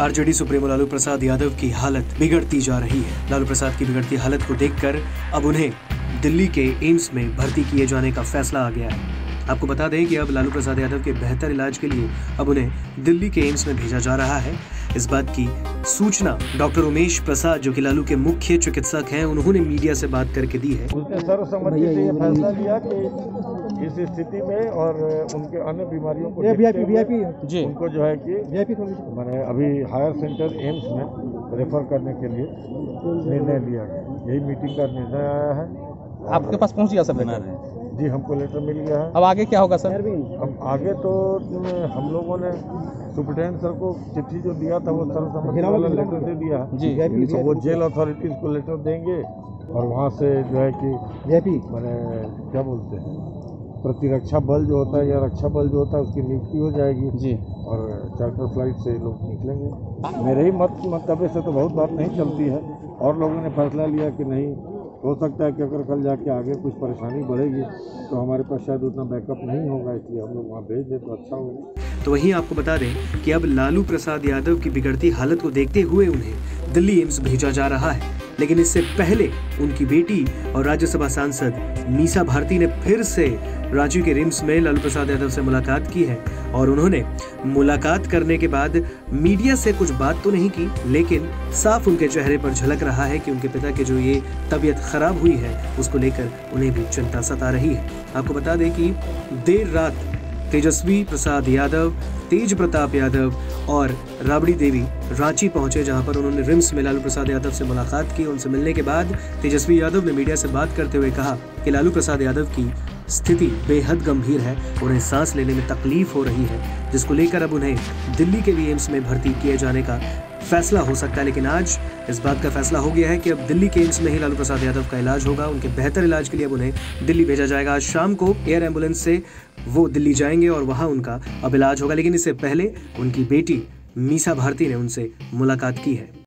RJD supremo Lalu Prasad Yadav की हालत बिगड़ती जा रही है। लालू प्रसाद की बिगड़ती हालत को देखकर अब उन्हें दिल्ली के एम्स में भर्ती किए जाने का फैसला आ गया है। आपको बता दें कि अब लालू प्रसाद यादव के बेहतर इलाज के लिए अब उन्हें दिल्ली के एम्स में भेजा जा रहा है। इस बात की सूचना डॉक्टर उमेश प्रसाद जो कि लालू के मुख्य चिकित्सक हैं उन्होंने मीडिया से बात करके दी है। सर्वसम्मति से ये फैसला लिया कि इस स्थिति में और उनके अन्य बीमारियों को जी। उनको जो है कि मैंने अभी हायर सेंटर एम्स में रेफर करने के लिए निर्णय लिया गया यही मीटिंग का निर्णय आया है। आपके पास पहुँच गया सब जी हमको लेटर मिल गया है। अब आगे क्या होगा सर? अब आगे तो हम लोगों ने सुप्रिटेंडेंट सर को चिट्ठी जो दिया था वो सर्वसम्मति वाला लेटर दे दिया। है जी तो वो जेल अथॉरिटीज को लेटर देंगे और वहाँ से जो है कि मैंने क्या बोलते हैं प्रतिरक्षा बल जो होता है या रक्षा बल जो होता है उसकी नियुक्ति हो जाएगी। जी। और चार्टर फ़्लाइट से लोग निकलेंगे। मेरे ही मत मंतव्य से तो बहुत बात नहीं चलती है। और लोगों ने फैसला लिया कि नहीं हो सकता है कि अगर कल जाके आगे कुछ परेशानी बढ़ेगी तो हमारे पास शायद उतना बैकअप नहीं होगा, इसलिए हम लोग वहाँ भेज दें तो अच्छा होगा। तो वहीं आपको बता दें कि अब लालू प्रसाद यादव की बिगड़ती हालत को देखते हुए उन्हें दिल्ली एम्स भेजा जा रहा है। लेकिन इससे पहले उनकी बेटी और राज्यसभा सांसद मीसा भारती ने फिर से रांची के रिम्स में लालू प्रसाद यादव से मुलाकात की है और उन्होंने मुलाकात करने के बाद मीडिया से कुछ बात तो नहीं की, लेकिन साफ़ उनके चेहरे पर झलक रहा है कि उनके पिता की जो ये तबीयत खराब हुई है, उसको लेकर उन्हें भी चिंता सता रही है। आपको बता दें कि देर रात तेजस्वी प्रसाद यादव, तेज प्रताप यादव और राबड़ी देवी रांची पहुँचे, जहाँ पर उन्होंने रिम्स में लालू प्रसाद यादव से मुलाकात की। उनसे मिलने के बाद तेजस्वी यादव ने मीडिया से बात करते हुए कहा कि लालू प्रसाद यादव की स्थिति बेहद गंभीर है उन्हें सांस लेने में तकलीफ़ हो रही है, जिसको लेकर अब उन्हें दिल्ली के भी एम्स में भर्ती किए जाने का फैसला हो सकता है, लेकिन आज इस बात का फैसला हो गया है कि अब दिल्ली के एम्स में ही लालू प्रसाद यादव का इलाज होगा, उनके बेहतर इलाज के लिए अब उन्हें दिल्ली भेजा जाएगा। आज शाम को एयर एंबुलेंस से वो दिल्ली जाएँगे और वहाँ उनका अब इलाज होगा, लेकिन इससे पहले उनकी बेटी मीसा भारती ने उनसे मुलाकात की है।